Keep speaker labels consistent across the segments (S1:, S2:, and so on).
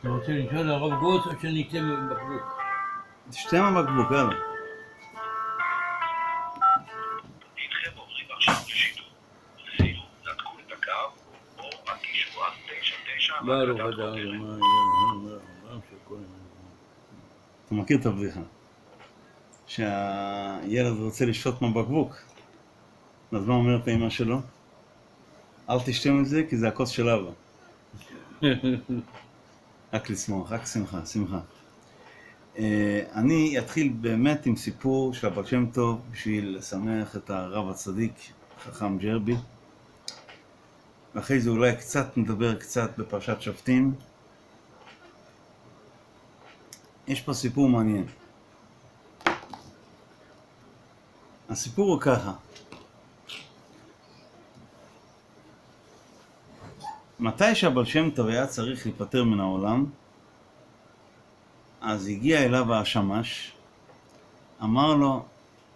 S1: אתה רוצה לשאול הרב גרוס או שנקצה בבקבוק?
S2: תשתה מהבקבוק, יאללה.
S3: איתכם עוברים עכשיו לשידור. סילו, נתקו את הקו, או הגישו עד 99
S1: ברוך
S3: והקלטת
S1: אתה
S3: חותמת.
S1: אדוני,
S2: אתה מכיר את הבדיחה? שהילד רוצה לשתות מהבקבוק, אז מה אומרת האמא שלו? אל תשתה מזה כי זה הכוס של אבא. רק לשמוח, רק שמחה, שמחה. אה, אני אתחיל באמת עם סיפור של הבעל שם טוב בשביל לשמח את הרב הצדיק, חכם ג'רבי. ואחרי זה אולי קצת נדבר קצת בפרשת שופטים. יש פה סיפור מעניין. הסיפור הוא ככה. מתי שהבעל שם טוב היה צריך להיפטר מן העולם, אז הגיע אליו השמש, אמר לו,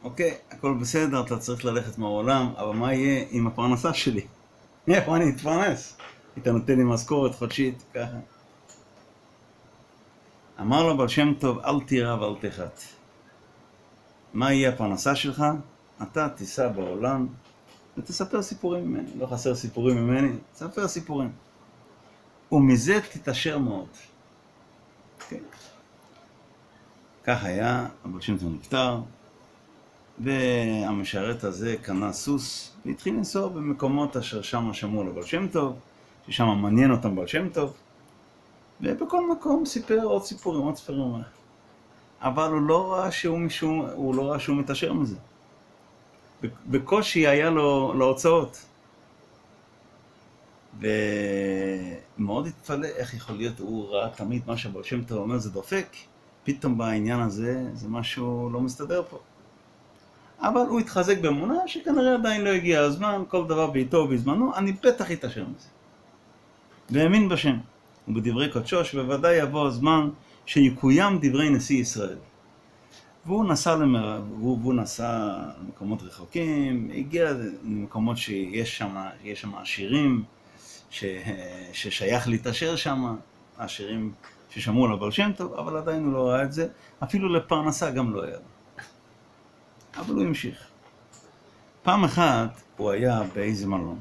S2: אוקיי, הכל בסדר, אתה צריך ללכת מהעולם, אבל מה יהיה עם הפרנסה שלי? איפה אני אתפרנס? היית נותן לי משכורת חודשית, ככה. אמר לו בעל שם טוב, אל תירא ואל תחת. מה יהיה הפרנסה שלך? אתה תיסע בעולם ותספר סיפורים ממני. לא חסר סיפורים ממני, תספר סיפורים. ומזה תתעשר מאוד. כן. כך היה, שם טוב נפטר, והמשרת הזה קנה סוס והתחיל לנסוע במקומות אשר שם שמעו לבעל שם טוב, ששם מעניין אותם בעל שם טוב, ובכל מקום סיפר עוד סיפורים, עוד סיפורים. אבל הוא לא ראה שהוא משום, הוא לא ראה שהוא מתעשר מזה. בקושי היה לו להוצאות. ומאוד התפלא איך יכול להיות, הוא ראה תמיד מה שבעל שם טוב אומר זה דופק, פתאום בעניין הזה זה משהו לא מסתדר פה. אבל הוא התחזק באמונה שכנראה עדיין לא הגיע הזמן, כל דבר בעיתו ובזמנו, אני בטח אתעשר מזה. והאמין בשם. ובדברי קודשו שבוודאי יבוא הזמן שיקוים דברי נשיא ישראל. והוא נסע, למר... והוא, והוא נסע למקומות רחוקים, הגיע למקומות שיש שם, יש שם עשירים ש... ששייך להתעשר שם, עשירים ששמעו על הבעל שם טוב, אבל עדיין הוא לא ראה את זה, אפילו לפרנסה גם לא היה. אבל הוא המשיך. פעם אחת הוא היה באיזה מלון,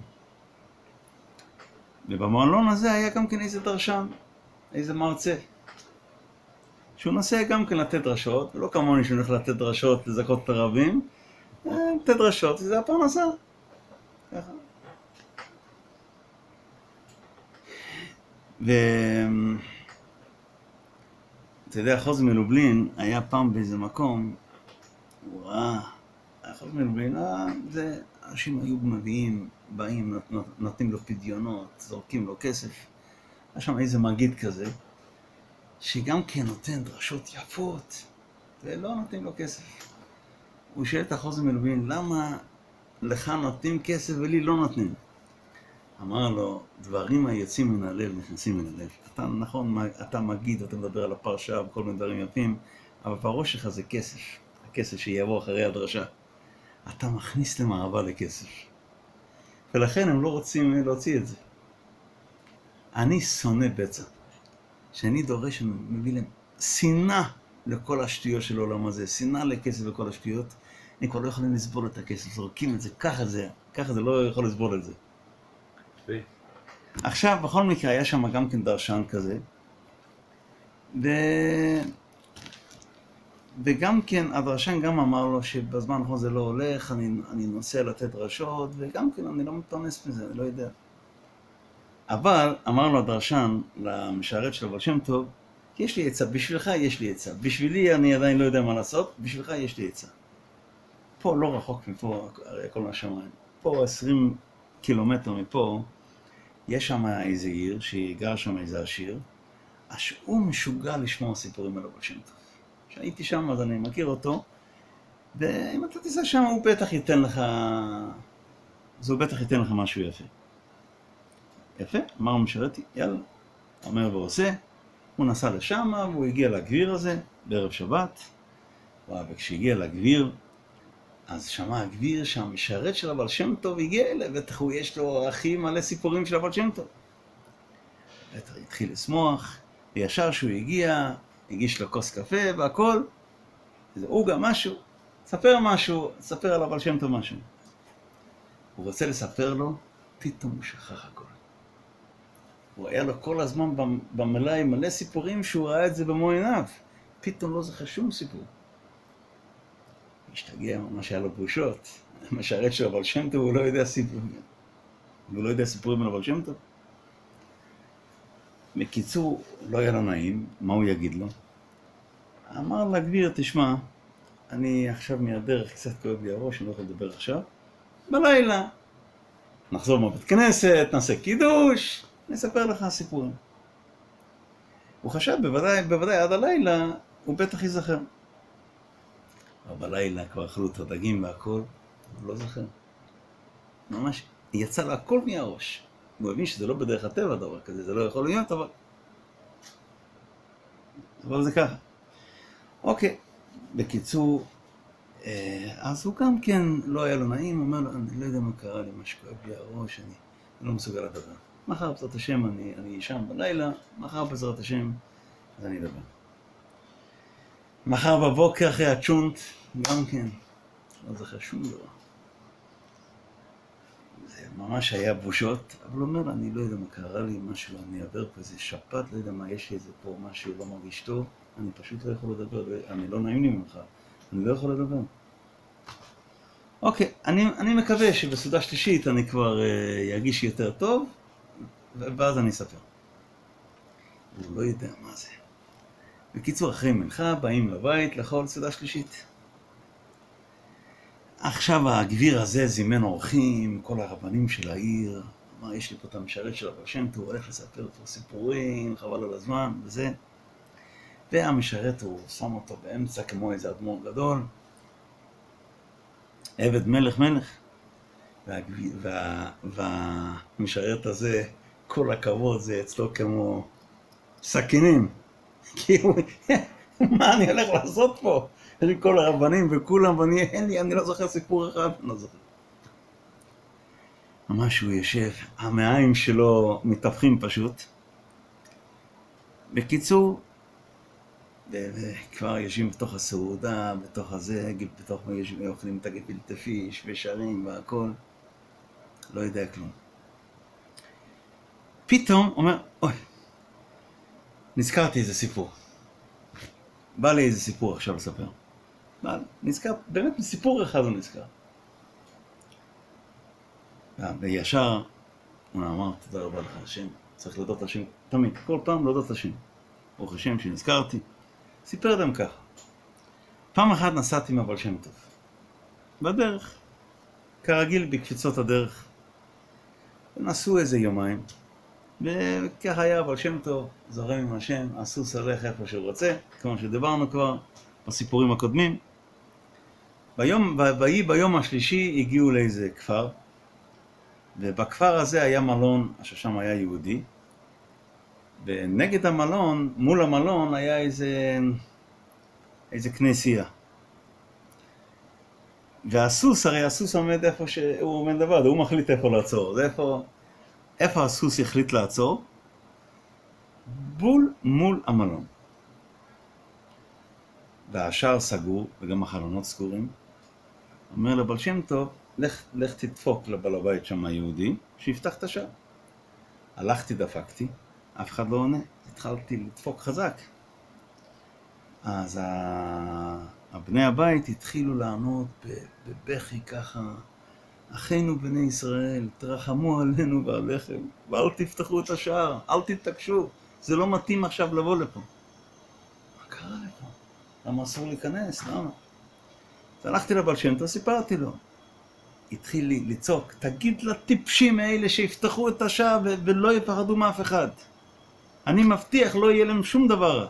S2: ובמלון הזה היה גם כן איזה דרשן, איזה מרצה, שהוא נוסע גם כן לתת דרשות, ולא כמוני שהוא הולך לתת דרשות לזכות את הרבים, אה, לתת דרשות, זה הפרנסה. ככה. ו... אתה יודע, חוז מלובלין היה פעם באיזה מקום, הוא ראה, חוז מלובלין, אה, זה, אנשים היו מביאים, באים, נות- נות- נותנים לו פדיונות, זורקים לו כסף. היה שם איזה מגיד כזה, שגם כן נותן דרשות יפות, ולא נותנים לו כסף. הוא שואל את החוזר מלווין, למה לך נותנים כסף ולי לא נותנים? אמר לו, דברים היוצאים מן הלב נכנסים מן הלב. אתה נכון, אתה מגיד, אתה מדבר על הפרשה וכל מיני דברים יפים, אבל בראש שלך זה כסף, הכסף שיבוא אחרי הדרשה. אתה מכניס אהבה לכסף. ולכן הם לא רוצים להוציא את זה. אני שונא בצע. שאני דורש, אני מביא להם שנאה לכל השטויות של העולם הזה, שנאה לכסף וכל השטויות, הם כבר לא יכולים לסבול את הכסף, זורקים את זה, ככה זה, ככה זה לא יכול לסבול את זה. עכשיו, בכל מקרה, היה שם גם כן דרשן כזה, ו... וגם כן, הדרשן גם אמר לו שבזמן האחרון זה לא הולך, אני, אני נוסע לתת דרשות, וגם כן, אני לא מתפרנס מזה, אני לא יודע. אבל, אמר לו הדרשן, למשרת של הבעל שם טוב, יש לי עצה, בשבילך יש לי עצה. בשבילי אני עדיין לא יודע מה לעשות, בשבילך יש לי עצה. פה, לא רחוק מפה, הרי הכל מהשמיים. פה 20 קילומטר מפה, יש שם איזה עיר, שגר שם איזה עשיר, הוא משוגע לשמוע סיפורים על הבעל שם טוב. כשהייתי שם אז אני מכיר אותו, ואם אתה תיסע שם הוא בטח ייתן לך, אז הוא בטח ייתן לך משהו יפה. יפה, אמר המשרת, יאללה, אומר ועושה, הוא נסע לשם והוא הגיע לגביר הזה בערב שבת, וכשהגיע לגביר, אז שמע הגביר שהמשרת של הבעל שם טוב הגיע אליו, בטח הוא יש לו הכי מלא סיפורים של הבעל שם טוב. בטח התחיל לשמוח, וישר שהוא הגיע, הגיש לו כוס קפה והכל, איזה עוגה, משהו, ספר משהו, ספר על הבעל שם טוב משהו. הוא רוצה לספר לו, פתאום הוא שכח הכל. הוא היה לו כל הזמן במ- במלאי מלא סיפורים שהוא ראה את זה במו עיניו. פתאום לא זוכר שום סיפור. השתגע ממש היה לו בושות. המשרת של הבעל שם טוב, הוא לא יודע סיפורים. הוא לא יודע סיפורים על הבעל שם טוב. בקיצור, לא היה לו נעים, מה הוא יגיד לו? אמר לגביר, תשמע, אני עכשיו מהדרך, קצת כואב לי הראש, אני לא יכול לדבר עכשיו. בלילה, נחזור מהבית כנסת, נעשה קידוש, נספר לך סיפורים. הוא חשב, בוודאי, בוודאי, עד הלילה, הוא בטח ייזכר. אבל בלילה כבר אכלו את הדגים והכל, הוא לא זוכר. ממש, יצא לו הכל מהראש. הוא הבין שזה לא בדרך הטבע דבר כזה, זה לא יכול להיות, אבל... אבל זה ככה. אוקיי, בקיצור, אה, אז הוא גם כן, לא היה לו נעים, הוא אומר לו, אני לא יודע מה קרה לי, מה שכואב לי הראש, אני לא מסוגל לדבר. מחר בעזרת השם אני, אני בלילה, מחר בעזרת השם אז אני אדבר. מחר בבוקר אחרי הצ'ונט, גם כן, לא זוכר שום דבר. זה ממש היה בושות, אבל הוא אומר, אני לא יודע מה קרה לי, משהו, אני עובר פה איזה שפעת, לא יודע מה, יש לי איזה פה משהו, לא מרגיש טוב, אני פשוט לא יכול לדבר, אני לא נעים לי ממך, אני לא יכול לדבר. אוקיי, אני, אני מקווה שבסעודה שלישית אני כבר uh, ארגיש יותר טוב, ואז אני אספר. הוא לא יודע מה זה. בקיצור, אחרי מנחה באים לבית לאכול סעודה שלישית. עכשיו הגביר הזה זימן אורחים, כל הרבנים של העיר, אמר, יש לי פה את המשרת של הבעל שם הוא הולך לספר פה סיפורים, חבל על הזמן, וזה. והמשרת, הוא שם אותו באמצע כמו איזה אדמו"ר גדול, עבד מלך מלך. והגביר, וה, והמשרת הזה, כל הכבוד, זה אצלו כמו סכינים. כאילו, מה אני הולך לעשות פה? יש לי כל הרבנים וכולם, ואני, אין לי, אני לא זוכר סיפור אחד, אני לא זוכר. ממש הוא יושב, המעיים שלו מתהפכים פשוט. בקיצור, וכבר יושבים בתוך הסעודה, בתוך הזה, בתוך מה יושבים, אוכלים את הגפילטע פיש ושרים והכל. לא יודע כלום. פתאום אומר, אוי, נזכרתי איזה סיפור. בא לי איזה סיפור עכשיו לספר. נזכר, באמת מסיפור אחד הוא נזכר. וישר הוא אמר, תודה רבה לך השם, צריך להודות השם תמיד, כל פעם להודות השם. ברוך השם שנזכרתי. סיפר להם ככה. פעם אחת נסעתי עם הבעל שם טוב. בדרך. כרגיל בקפיצות הדרך. נסעו איזה יומיים. וככה היה הבעל שם טוב, זורם עם השם, הסוס הולך איפה שהוא רוצה, כמו שדיברנו כבר בסיפורים הקודמים. ביום, ויהי ביום השלישי הגיעו לאיזה כפר, ובכפר הזה היה מלון, ששם היה יהודי, ונגד המלון, מול המלון, היה איזה, איזה כנסייה. והסוס, הרי הסוס עומד איפה שהוא עומד לבד, הוא מחליט איפה לעצור. זה איפה, איפה הסוס יחליט לעצור? בול מול המלון. והשער סגור, וגם החלונות סגורים. אומר לבעל שם טוב, לך, לך תדפוק לבעל הבית שם היהודי, שיפתח את השער. הלכתי, דפקתי, אף אחד לא עונה. התחלתי לדפוק חזק. אז הבני הבית התחילו לענות בבכי ככה, אחינו בני ישראל, תרחמו עלינו ועליכם, ואל תפתחו את השער, אל תתעקשו, זה לא מתאים עכשיו לבוא לפה. מה קרה לפה? למה אסור להיכנס? למה? אז הלכתי לבעל שם טוב, סיפרתי לו. התחיל לי לצעוק, תגיד לטיפשים האלה שיפתחו את השער ולא יפחדו מאף אחד. אני מבטיח, לא יהיה להם שום דבר.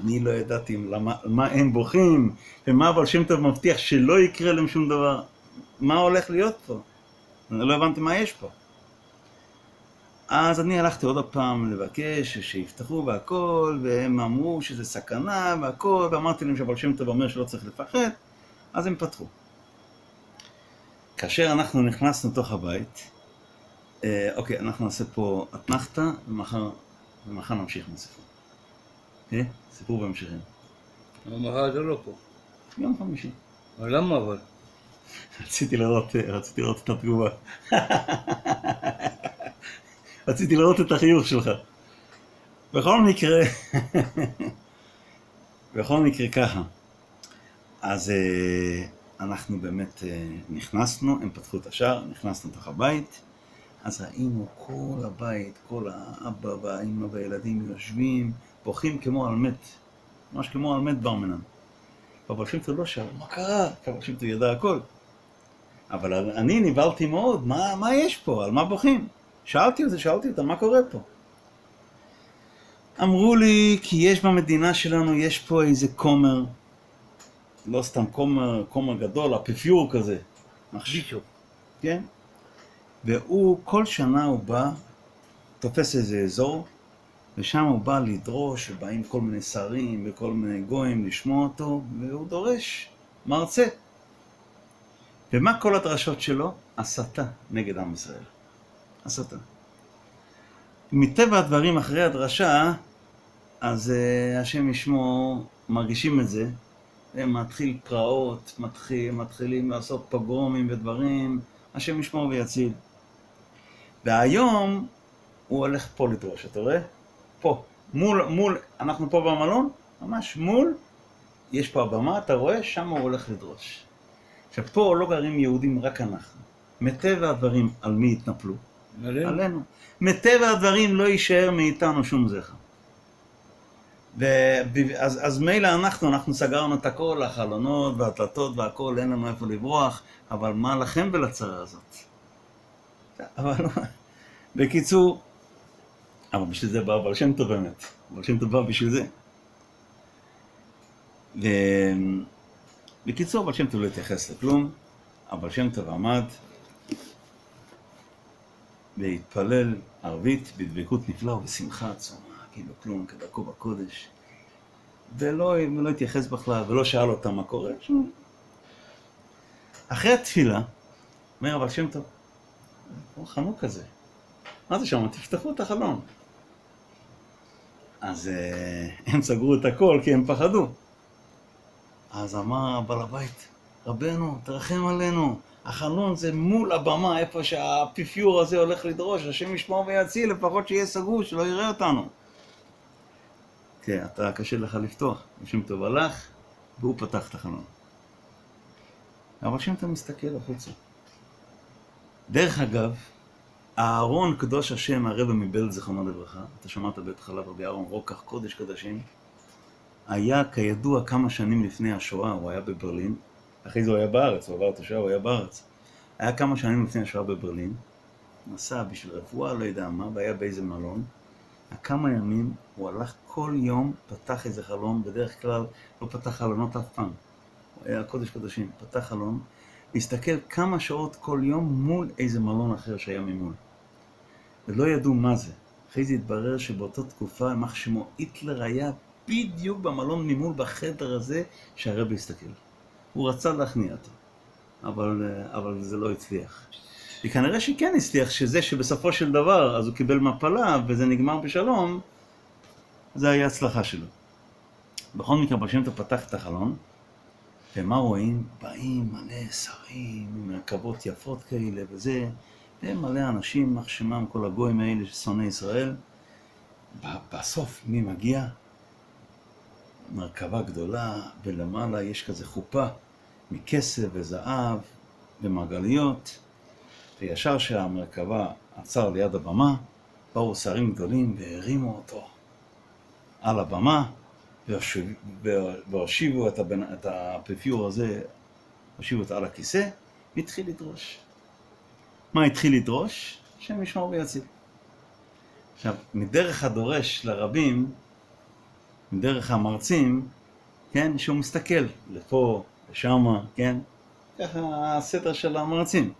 S2: אני לא ידעתי למה, מה הם בוכים, ומה הבעל שם טוב מבטיח שלא יקרה להם שום דבר. מה הולך להיות פה? אני לא הבנתי מה יש פה. אז אני הלכתי עוד פעם לבקש שיפתחו והכל, והם אמרו שזה סכנה והכל, ואמרתי להם שהבעל שם טוב אומר שלא צריך לפחד, אז הם פתחו. כאשר אנחנו נכנסנו לתוך הבית, אה, אוקיי, אנחנו נעשה פה אתנחתא, ומחר, ומחר נמשיך עם הסיפור. כן? סיפור בהמשכים.
S1: אבל מחר אתה לא פה.
S2: יום חמישי.
S1: אבל למה אבל?
S2: רציתי לראות, רציתי לראות את התגובה. רציתי לראות את החיוך שלך. בכל מקרה, בכל מקרה ככה. אז אה, אנחנו באמת אה, נכנסנו, הם פתחו את השער, נכנסנו לתוך הבית, אז ראינו כל הבית, כל האבא והאימא והילדים יושבים, בוכים כמו על מת, ממש כמו על מת בר מינן. אבל טוב לא שאל, מה קרה? אבל טוב ידע הכל. אבל אני נבהלתי מאוד, מה, מה יש פה? על מה בוכים? שאלתי את זה, שאלתי אותם, מה קורה פה? אמרו לי, כי יש במדינה שלנו, יש פה איזה כומר, לא סתם כומר, כומר גדול, אפיפיור כזה.
S1: בישוף.
S2: כן? והוא, כל שנה הוא בא, תופס איזה אזור, ושם הוא בא לדרוש, ובאים כל מיני שרים וכל מיני גויים לשמוע אותו, והוא דורש, מרצה. ומה כל הדרשות שלו? הסתה נגד עם ישראל. הסתה. מטבע הדברים, אחרי הדרשה, אז uh, השם ישמור, מרגישים את זה, מתחיל פרעות, מתחיל, מתחילים לעשות פוגרומים ודברים, השם ישמור ויציל. והיום הוא הולך פה לדרוש, אתה רואה? פה, מול, מול, אנחנו פה במלון, ממש מול, יש פה הבמה, אתה רואה? שם הוא הולך לדרוש. עכשיו, פה לא גרים יהודים, רק אנחנו. מטבע הדברים, על מי יתנפלו?
S1: עלינו.
S2: עלינו. מטבע הדברים לא יישאר מאיתנו שום זכר. ו- אז, אז מילא אנחנו, אנחנו סגרנו את הכל, החלונות והדלתות והכל, אין לנו איפה לברוח, אבל מה לכם ולצרה הזאת? אבל בקיצור, אבל בשביל זה בא הבעל שם טוב באמת, הבעל שם טוב בא בשביל זה. ובקיצור, הבעל שם טוב לא התייחס לכלום, הבעל שם טוב עמד והתפלל ערבית בדבקות נפלאה ובשמחה עצומה, כאילו כלום כדרכו בקודש. ולא, ולא התייחס בכלל, ולא שאל אותם מה קורה, שום. אחרי התפילה, אומר אבל שם טוב, כמו חנוק כזה. מה זה שם? תפתחו את החלון. אז uh, הם סגרו את הכל כי הם פחדו. אז אמר בעל הבית, רבנו, תרחם עלינו, החלון זה מול הבמה, איפה שהאפיפיור הזה הולך לדרוש, השם ישמור ויציל, לפחות שיהיה סגור, שלא יראה אותנו. כן, אתה קשה לך לפתוח. שם טוב הלך, והוא פתח את החלון. אבל שם טוב מסתכל החוצה. דרך אגב, אהרון קדוש השם, הרב מבלד זיכרונו לברכה, אתה שמעת עליו רבי אהרון רוקח, קודש קדשים, היה כידוע כמה שנים לפני השואה, הוא היה בברלין, אחרי זה הוא היה בארץ, הוא עבר את השואה, הוא היה בארץ. היה כמה שנים לפני השואה בברלין, נסע בשביל רפואה, לא יודע מה, והיה באיזה מלון. כמה ימים הוא הלך כל יום, פתח איזה חלון, בדרך כלל לא פתח חלונות אף פעם. הוא היה קודש קודשים, פתח חלון, הסתכל כמה שעות כל יום מול איזה מלון אחר שהיה ממול. ולא ידעו מה זה. אחרי זה התברר שבאותה תקופה, יימח שמו, היטלר היה בדיוק במלון ממול, בחדר הזה, שהרבי הסתכל. הוא רצה להכניע אותו, אבל, אבל זה לא הצליח. וכנראה שכן הצליח, שזה שבסופו של דבר, אז הוא קיבל מפלה וזה נגמר בשלום, זה היה הצלחה שלו. בכל מקרה, בר שם טוב פתח את החלון, ומה רואים? באים מלא שרים עם רכבות יפות כאלה וזה, ומלא אנשים, יימח שמם כל הגויים האלה ששונאי ישראל. בסוף, מי מגיע? מרכבה גדולה, ולמעלה יש כזה חופה מכסף וזהב ומרגליות, וישר שהמרכבה עצר ליד הבמה, באו שרים גדולים והרימו אותו על הבמה, והושיבו את, הבנ... את האפיפיור הזה, הושיבו אותו על הכיסא, והתחיל לדרוש. מה התחיל לדרוש? השם ישמור ויציל. עכשיו, מדרך הדורש לרבים, מדרך המרצים, כן, שהוא מסתכל לפה, לשמה, כן? ככה הסדר של המרצים.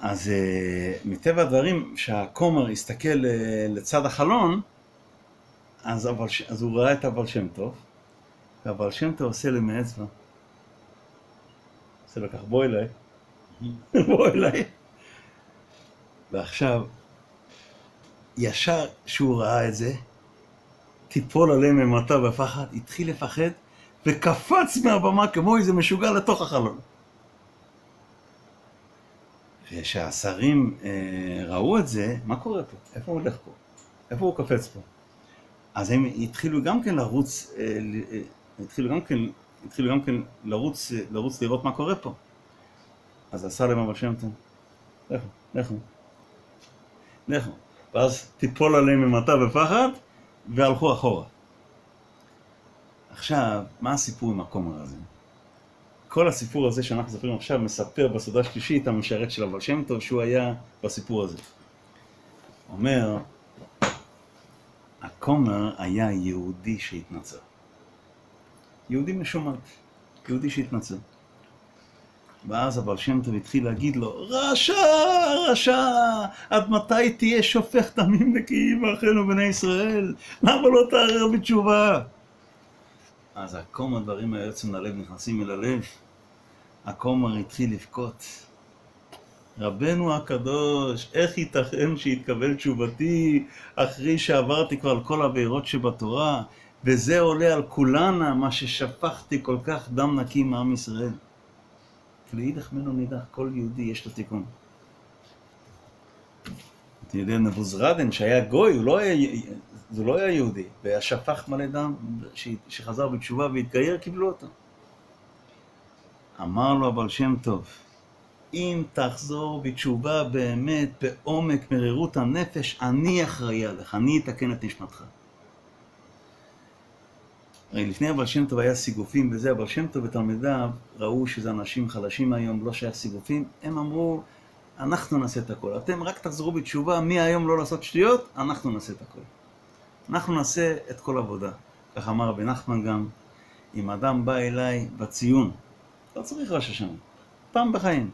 S2: אז uh, מטבע הדברים, שהכומר הסתכל uh, לצד החלון, אז, אבל, אז הוא ראה את הבעל שם טוב, והבעל שם טוב עושה לי מאצבע. עושה לו כך, בוא אליי. בוא אליי. ועכשיו, ישר שהוא ראה את זה, תיפול עליהם אימתה בפחד, התחיל לפחד, וקפץ מהבמה כמו איזה משוגע לתוך החלון. וכשהשרים אה, ראו את זה, מה קורה פה? איפה הוא הולך פה? איפה הוא קופץ פה? אז הם התחילו גם כן לרוץ, אה, אה, התחילו גם כן, התחילו גם כן לרוץ, אה, לרוץ לראות מה קורה פה. אז עשה להם אבל שם טוב, לכו, לכו, לכו. ואז תיפול עליהם אימתה בפחד, והלכו אחורה. עכשיו, מה הסיפור עם הכומר הזה? כל הסיפור הזה שאנחנו מספרים עכשיו מספר בסעודה השלישית המשרת של הבעל שם טוב שהוא היה בסיפור הזה. אומר, הכומר היה יהודי שהתנצר. יהודי משומט, יהודי שהתנצר. ואז הבעל שם טוב התחיל להגיד לו, רשע, רשע, עד מתי תהיה שופך דמים נקיים מאחינו בני ישראל? למה לא תערער בתשובה? אז הכומר דברים האלה יוצאים ללב, נכנסים אל הלב. הכומר התחיל לבכות. רבנו הקדוש, איך ייתכן שיתקבל תשובתי אחרי שעברתי כבר על כל העבירות שבתורה, וזה עולה על כולנה, מה ששפכתי כל כך דם נקי מעם ישראל. ולאידך ממנו נידח, כל יהודי יש לו תיקון. אתה יודע, נבוזרדן שהיה גוי, הוא לא היה, זה לא היה יהודי, והשפך מלא דם, שחזר בתשובה והתגייר, קיבלו אותו. אמר לו הבעל שם טוב, אם תחזור בתשובה באמת, בעומק מרירות הנפש, אני אחראי עליך, אני אתקן את נשמתך. הרי לפני הבעל שם טוב היה סיגופים וזה, הבעל שם טוב ותלמידיו ראו שזה אנשים חלשים היום, לא שייך סיגופים, הם אמרו, אנחנו נעשה את הכל. אתם רק תחזרו בתשובה, מהיום לא לעשות שטויות, אנחנו נעשה את הכל. אנחנו נעשה את כל העבודה. כך אמר רבי נחמן גם, אם אדם בא אליי בציון, לא צריך ראש השנה, פעם בחיים,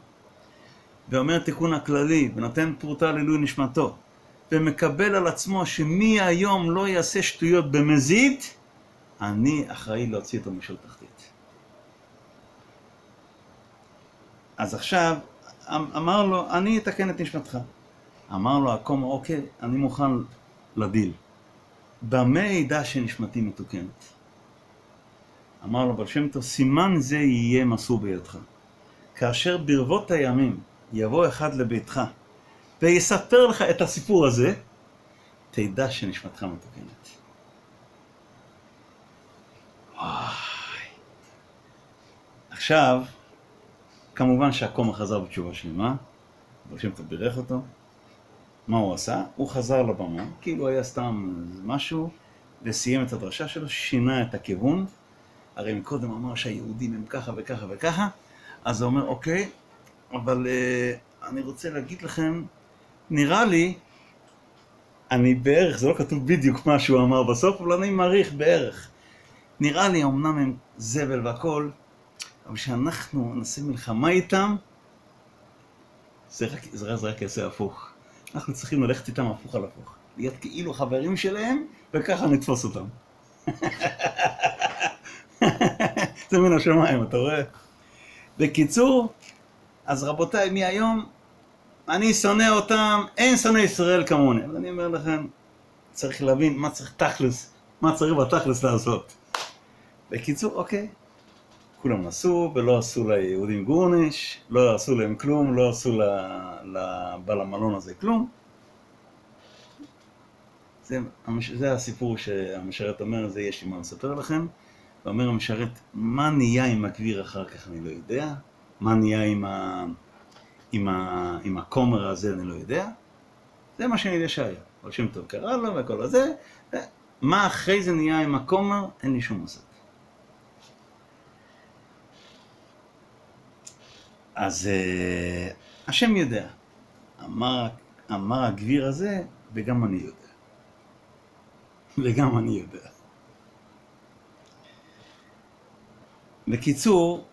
S2: ואומר תיקון הכללי, ונותן פרוטה לעילוי נשמתו, ומקבל על עצמו שמהיום לא יעשה שטויות במזיד, אני אחראי להוציא אותו משל תחתית. אז עכשיו, אמ- אמר לו, אני אתקן את נשמתך. אמר לו הכומר, אוקיי, אני מוכן לדיל. במה ידע שנשמתי מתוקנת? אמר לו בר שם טוב, סימן זה יהיה מסור בידך. כאשר ברבות הימים יבוא אחד לביתך ויספר לך את הסיפור הזה, תדע שנשמתך מתוקנת. עכשיו, כמובן שהכומר חזר בתשובה שלמה, בר שם טוב בירך אותו. מה הוא עשה? הוא חזר לבמה, כאילו היה סתם משהו, וסיים את הדרשה שלו, שינה את הכיוון. הרי מקודם אמר שהיהודים הם ככה וככה וככה, אז הוא אומר, אוקיי, אבל uh, אני רוצה להגיד לכם, נראה לי, אני בערך, זה לא כתוב בדיוק מה שהוא אמר בסוף, אבל אני מעריך בערך. נראה לי, אמנם הם זבל והכול, אבל כשאנחנו נעשה מלחמה איתם, זה רק, זה רק, זה רק יעשה הפוך. אנחנו צריכים ללכת איתם הפוך על הפוך. להיות כאילו חברים שלהם, וככה נתפוס אותם. זה מן השמיים, אתה רואה? בקיצור, אז רבותיי, מהיום, אני שונא אותם, אין שונא ישראל כמוני. אבל אני אומר לכם, צריך להבין מה צריך תכלס, מה צריך בתכלס לעשות. בקיצור, אוקיי, כולם נסעו ולא עשו ליהודים גורניש, לא עשו להם כלום, לא עשו לבעל המלון הזה כלום. זה, זה הסיפור שהמשרת אומר, זה יש לי מה לספר לכם. ואומר המשרת, מה נהיה עם הגביר אחר כך אני לא יודע, מה נהיה עם, ה... עם, ה... עם הכומר הזה אני לא יודע. זה מה שאני יודע שהיה. אבל שם טוב קרא לו וכל הזה. מה אחרי זה נהיה עם הכומר, אין לי שום מושג. אז uh, השם יודע. אמר, אמר הגביר הזה, וגם אני יודע. וגם אני יודע. בקיצור,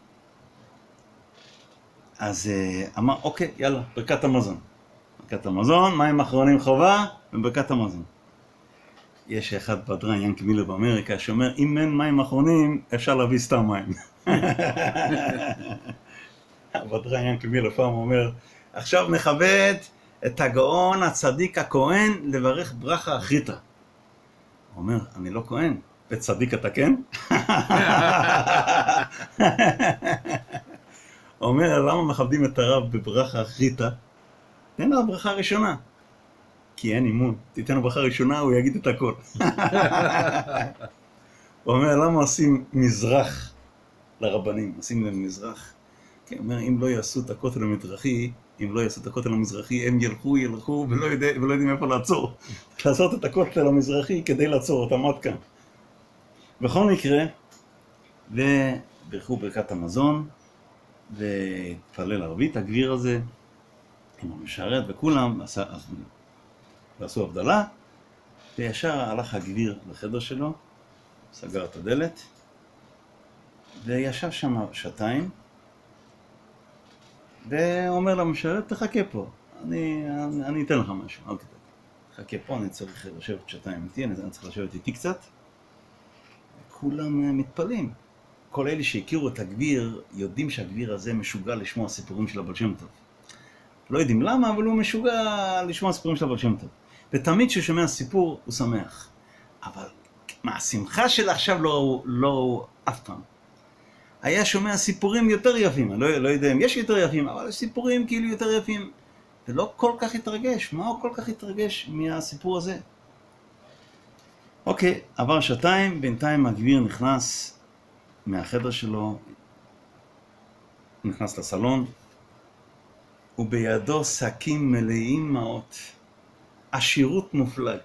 S2: אז uh, אמר, אוקיי, יאללה, ברכת המזון. ברכת המזון, מים אחרונים חובה, וברכת המזון. יש אחד בדרן, ינקי מילר באמריקה, שאומר, אם אין מים אחרונים, אפשר להביא סתם מים. הבדרן ינקי מילר פעם אומר, עכשיו נכבד את הגאון הצדיק הכהן לברך ברכה אחריתה. הוא אומר, אני לא כהן, וצדיק אתה כן? הוא אומר, למה מכבדים את הרב בברכה אחריתה? תן לו ברכה ראשונה. כי אין אימון. תיתן לו ברכה ראשונה, הוא יגיד את הכל. הוא אומר, למה עושים מזרח לרבנים? עושים להם מזרח. כי אומר, אם לא יעשו את הכותל המזרחי, אם לא יעשו את הכותל המזרחי, הם ילכו, ילכו, ולא, יודע, ולא יודעים איפה לעצור. לעשות את הכותל המזרחי כדי לעצור אותם עד כאן. בכל מקרה, ובירכו ברכת המזון, והתפלל ערבית הגביר הזה, עם המשרת, וכולם עשה, ועשו הבדלה, וישר הלך הגביר לחדר שלו, סגר את הדלת, וישב שם שעתיים, ואומר למשרת, תחכה פה, אני, אני, אני אתן לך משהו, אל תדאג. תחכה פה, אני צריך לשבת שעתיים איתי, אני צריך לשבת איתי קצת. כולם מתפלאים. כל אלה שהכירו את הגביר, יודעים שהגביר הזה משוגע לשמוע סיפורים של הבעל שם טוב. לא יודעים למה, אבל הוא משוגע לשמוע סיפורים של הבעל שם טוב. ותמיד כשהוא שומע סיפור, הוא שמח. אבל מה, השמחה של עכשיו לא, לא אף פעם. היה שומע סיפורים יותר יפים, אני לא, לא יודע אם יש יותר יפים, אבל סיפורים כאילו יותר יפים. ולא כל כך התרגש. מה הוא כל כך התרגש מהסיפור הזה? אוקיי, עבר שעתיים, בינתיים הגביר נכנס מהחדר שלו, נכנס לסלון, ובידו שקים מלאים מעות, עשירות מופלג,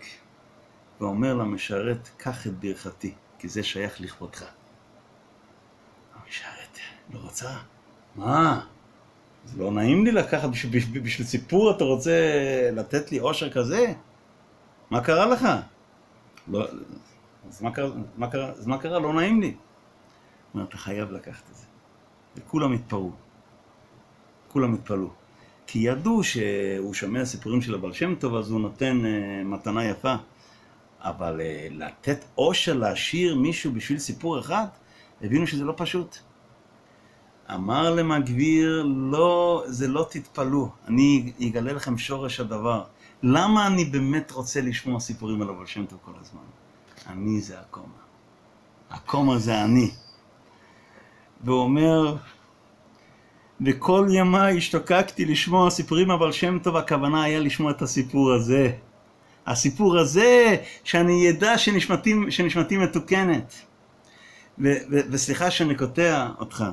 S2: ואומר למשרת, קח את ברכתי, כי זה שייך לכבודך. לא רוצה? מה? זה לא נעים לי לקחת, בשביל, בשביל, סיפור אתה רוצה לתת לי עושר כזה? מה קרה לך? לא, אז מה קרה? מה קרה? אז מה קרה? לא נעים לי. הוא אומר, אתה חייב לקחת את זה. וכולם התפרעו. כולם התפלאו. כי ידעו שהוא שומע סיפורים של הבעל שם טוב, אז הוא נותן uh, מתנה יפה. אבל uh, לתת עושר להשאיר מישהו בשביל סיפור אחד, הבינו שזה לא פשוט. אמר להם הגביר, לא, זה לא תתפלאו, אני אגלה לכם שורש הדבר. למה אני באמת רוצה לשמוע סיפורים על הבעל שם טוב כל הזמן? אני זה הקומה. הקומה זה אני. והוא אומר, וכל ימיי השתוקקתי לשמוע סיפורים על שם טוב, הכוונה היה לשמוע את הסיפור הזה. הסיפור הזה, שאני אדע שנשמתי, מתוקנת. וסליחה שאני קוטע אותך.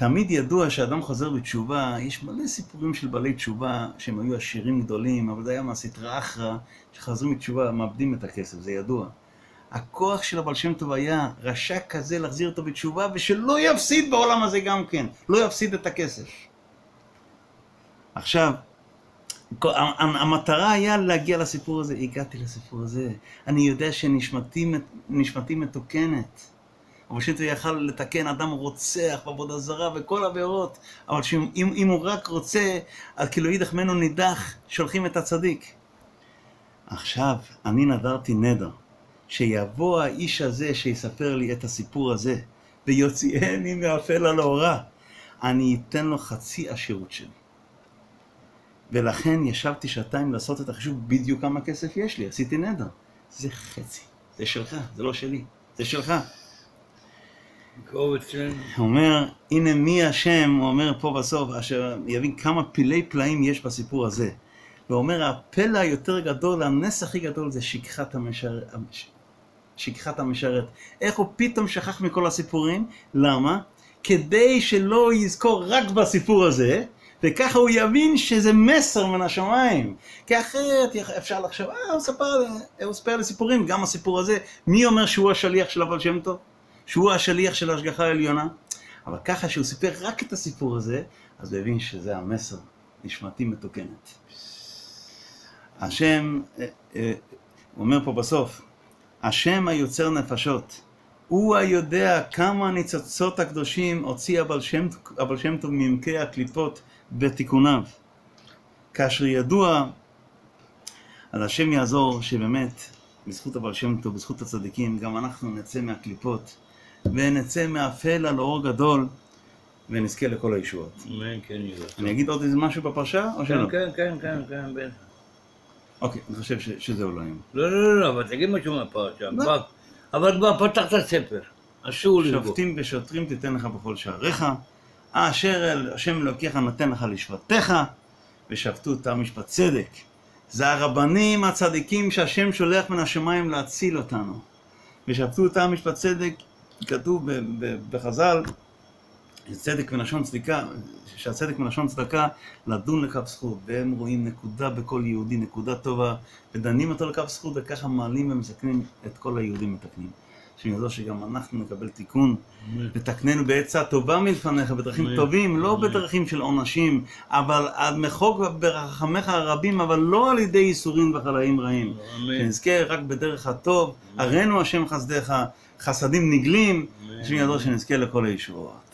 S2: תמיד ידוע שאדם חוזר בתשובה, יש מלא סיפורים של בעלי תשובה שהם היו עשירים גדולים, אבל זה היה מהסטרא אחרא, שחזרו בתשובה, מאבדים את הכסף, זה ידוע. הכוח של הבעל שם טוב היה רשע כזה להחזיר אותו בתשובה, ושלא יפסיד בעולם הזה גם כן, לא יפסיד את הכסף. עכשיו, המטרה היה להגיע לסיפור הזה, הגעתי לסיפור הזה, אני יודע שנשמתי מתוקנת. אבל שאתה יכל לתקן אדם רוצח בעבודה זרה וכל עבירות, אבל שאם אם הוא רק רוצה, אז כאילו אידך ממנו נידח, שולחים את הצדיק. עכשיו, אני נדרתי נדר, שיבוא האיש הזה שיספר לי את הסיפור הזה, ויוציאני מאפל על האורה, אני אתן לו חצי השירות שלי. ולכן ישבתי שעתיים לעשות את החישוב בדיוק כמה כסף יש לי, עשיתי נדר. זה חצי, זה שלך, זה לא שלי, זה שלך. הוא אומר, הנה מי השם, הוא אומר פה בסוף, אשר יבין כמה פילי פלאים יש בסיפור הזה. הוא אומר, הפלא היותר גדול, הנס הכי גדול זה שכחת המשרת. שכחת המשרת. איך הוא פתאום שכח מכל הסיפורים? למה? כדי שלא יזכור רק בסיפור הזה, וככה הוא יבין שזה מסר מן השמיים. כי אחרת אפשר לחשוב, אה, הוא ספר, הוא ספר לי גם הסיפור הזה, מי אומר שהוא השליח של הבעל שם טוב? שהוא השליח של ההשגחה העליונה, אבל ככה שהוא סיפר רק את הסיפור הזה, אז הוא הבין שזה המסר, נשמתי מתוקנת. השם, אה, אה, הוא אומר פה בסוף, השם היוצר נפשות, הוא היודע כמה ניצוצות הקדושים הוציא הבעל שם, הבעל שם טוב מעמקי הקליפות בתיקוניו. כאשר ידוע, אז השם יעזור שבאמת, בזכות הבעל שם טוב, בזכות הצדיקים, גם אנחנו נצא מהקליפות. ונצא מאפל על אור גדול ונזכה לכל הישועות.
S1: אמן, כן יהיה.
S2: אני אגיד עוד איזה משהו בפרשה? או שלא?
S1: כן, כן, כן, כן, כן.
S2: אוקיי, אני חושב ש- שזהו להיום.
S1: לא, לא, לא, לא, אבל תגיד משהו מהפרשה.
S2: לא.
S1: אבל כבר פתחת ספר. אסור לסגור.
S2: שופטים ושוטרים תיתן לך בכל שעריך, אשר אל השם אלוקיך נותן לך לשבטיך, ושפטו את עם משפט צדק. זה הרבנים הצדיקים שהשם שולח מן השמיים להציל אותנו. ושפטו את עם משפט צדק, כתוב בחז"ל, צדק מלשון צדקה, שהצדק מלשון צדקה, לדון לכף זכות, והם רואים נקודה בכל יהודי, נקודה טובה, ודנים אותו לכף זכות, וככה מעלים ומסכנים את כל היהודים מתקנים. שידעו שגם אנחנו נקבל תיקון, ותקננו בעצה טובה מלפניך, בדרכים. טובים, לא. בדרכים של עונשים, אבל מחוק ברחמיך הרבים, אבל לא על ידי ייסורים וחלאים רעים.
S1: אמן.
S2: שנזכה רק בדרך הטוב, הראנו השם חסדיך, חסדים נגלים, ידעו שנזכה לכל הישועות.